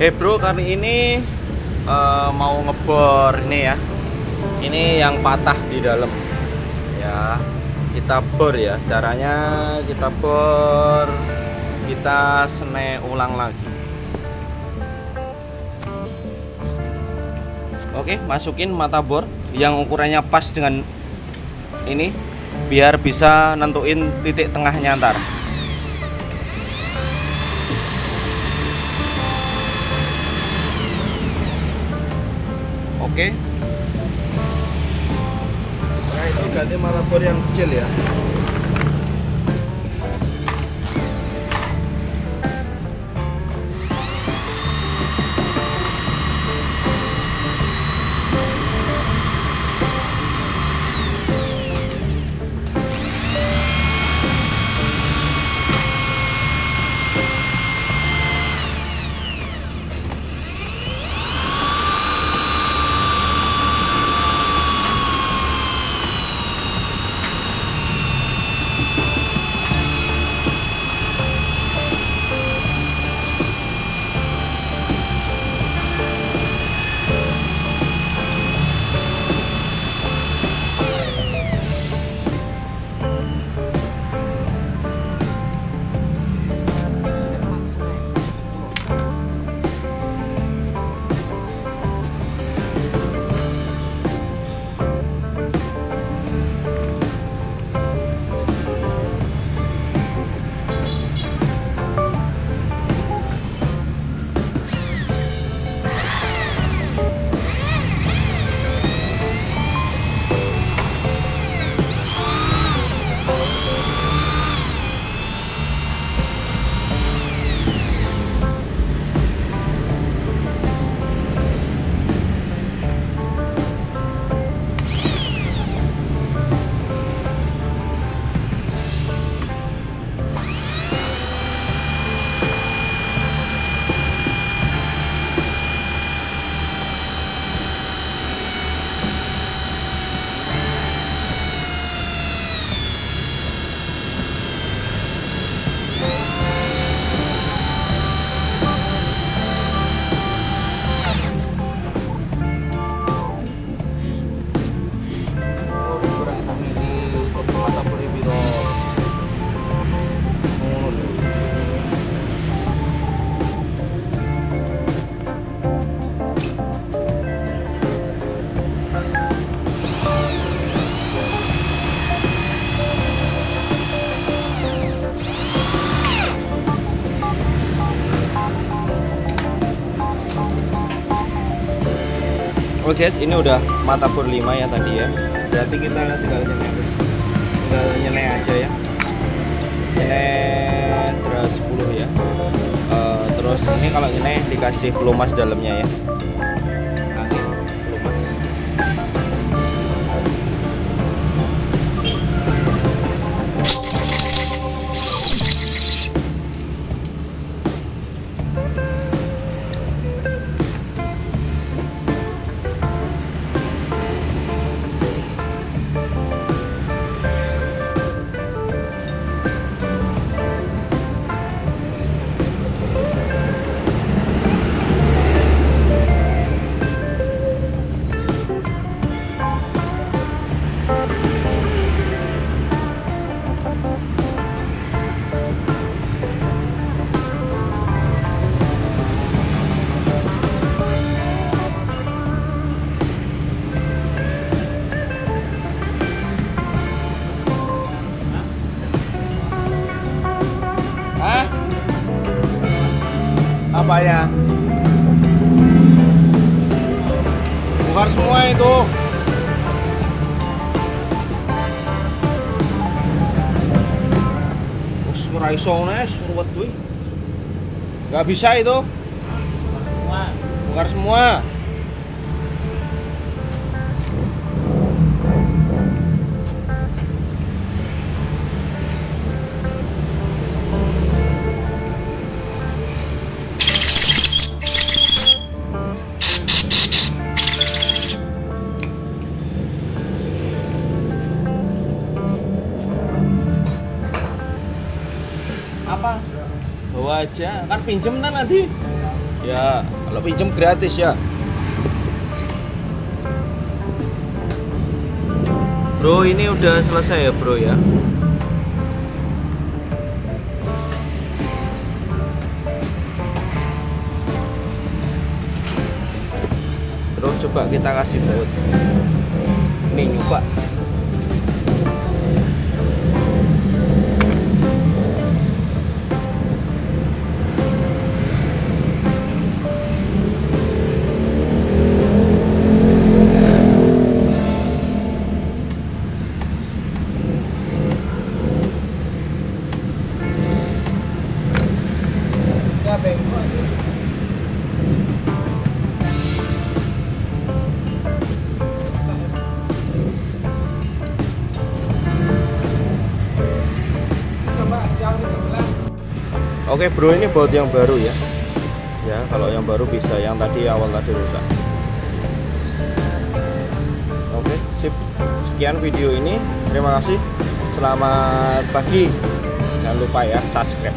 Eh bro, kali ini eh, mau ngebor ini ya. Ini yang patah di dalam. Ya, kita bor ya. Caranya kita bor, kita sene ulang lagi. Oke, masukin mata bor yang ukurannya pas dengan ini biar bisa nentuin titik tengahnya ntar. Oke. Nah itu ganti mata bor yang kecil ya. Oke guys, ini udah mata bor 5 ya tadi ya. Berarti kita tinggal nyenek tinggal aja ya. Nyenek terus 10 ya. Eh, terus ini kalau nyenek dikasih pelumas dalamnya ya. Apanya? Bongkar semua itu. Wes ora iso nes ruwet kuwi. Gak bisa itu. Bongkar semua. Aja. Kan pinjem kan nanti. Ya kalau pinjam gratis ya. Bro ini udah selesai ya bro ya? Terus coba kita kasih baut nih nyoba Oke bro ini baut yang baru ya. Ya kalau yang baru bisa yang tadi awal tadi rusak. Oke sip. Sekian video ini. Terima kasih. Selamat pagi. Jangan lupa ya subscribe